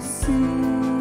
see.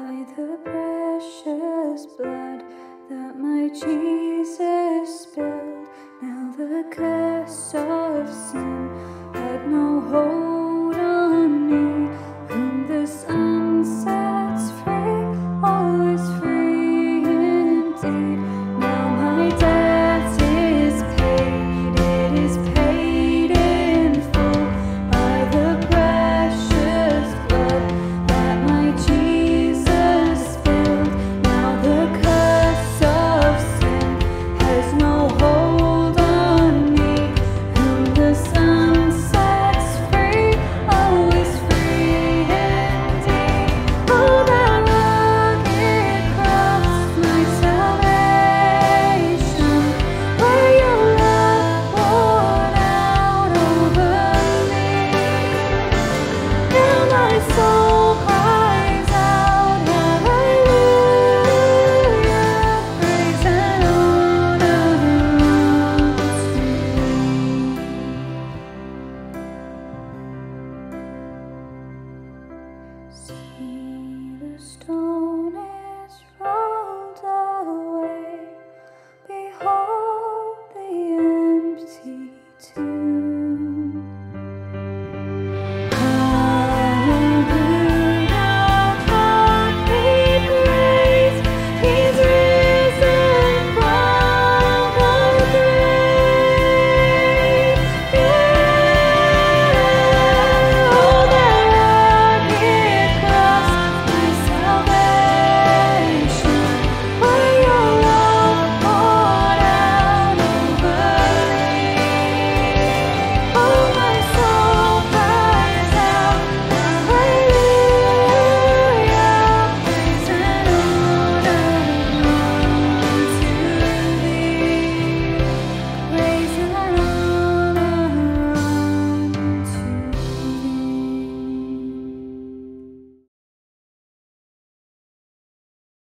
by the precious blood that my Jesus spilled. Now the curse of sin had no hold. stone.